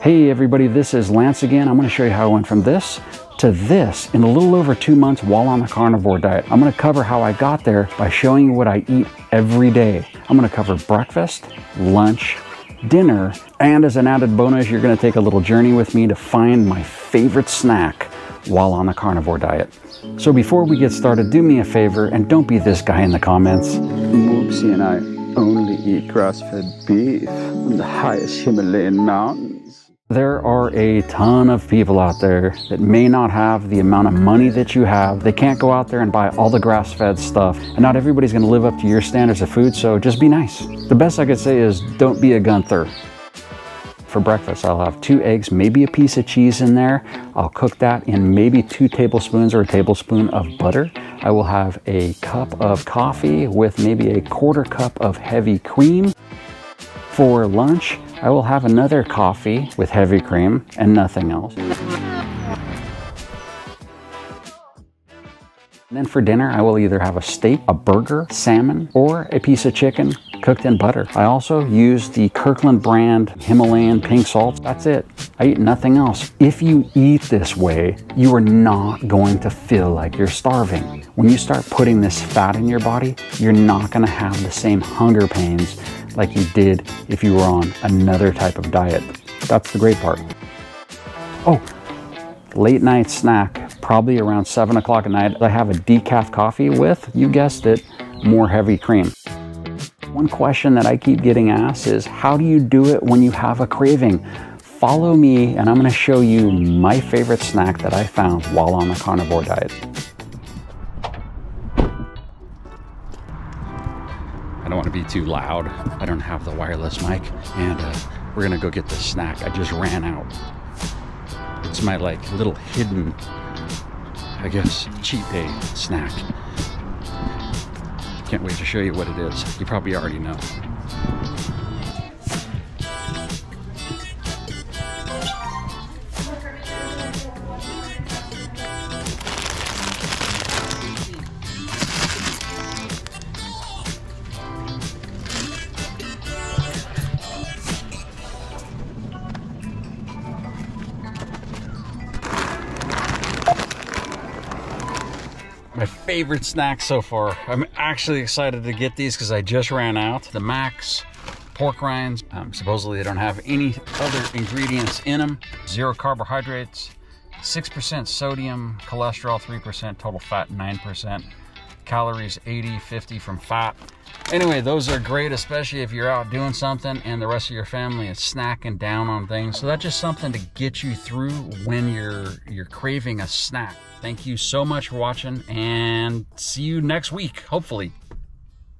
Hey everybody, this is Lance again. I'm going to show you how I went from this to this in a little over two months while on the carnivore diet. I'm going to cover how I got there by showing you what I eat every day. I'm going to cover breakfast, lunch, dinner, and as an added bonus, you're going to take a little journey with me to find my favorite snack while on the carnivore diet. So before we get started, do me a favor and don't be this guy in the comments. Moopsie and I only eat grass-fed beef from the highest Himalayan mountains. There are a ton of people out there that may not have the amount of money that you have. They can't go out there and buy all the grass fed stuff. And not everybody's going to live up to your standards of food, so just be nice. The best I could say is don't be a Gunther. For breakfast, I'll have two eggs, maybe a piece of cheese in there. I'll cook that in maybe two tablespoons or a tablespoon of butter. I will have a cup of coffee with maybe a quarter cup of heavy cream. For lunch, I will have another coffee with heavy cream and nothing else. And then for dinner, I will either have a steak, a burger, salmon, or a piece of chicken cooked in butter. I also use the Kirkland brand Himalayan pink salt. That's it. I eat nothing else. If you eat this way, you are not going to feel like you're starving. When you start putting this fat in your body, you're not going to have the same hunger pains like you did if you were on another type of diet. That's the great part. Oh, late night snack, probably around 7 o'clock at night, I have a decaf coffee with, you guessed it, more heavy cream. One question that I keep getting asked is how do you do it when you have a craving? Follow me and I'm going to show you my favorite snack that I found while on the carnivore diet. I don't want to be too loud. I don't have the wireless mic. And uh, we're going to go get the snack. I just ran out. It's my like little hidden, I guess, cheat day snack. Can't wait to show you what it is. You probably already know. My favorite snack so far. I'm actually excited to get these because I just ran out. The Mac's pork rinds. Um, supposedly they don't have any other ingredients in them. Zero carbohydrates, 6% sodium, cholesterol 3%, total fat 9%, calories 80, 50 from fat. Anyway, those are great, especially if you're out doing something and the rest of your family is snacking down on things. So that's just something to get you through when you're you're craving a snack. Thank you so much for watching and see you next week, hopefully.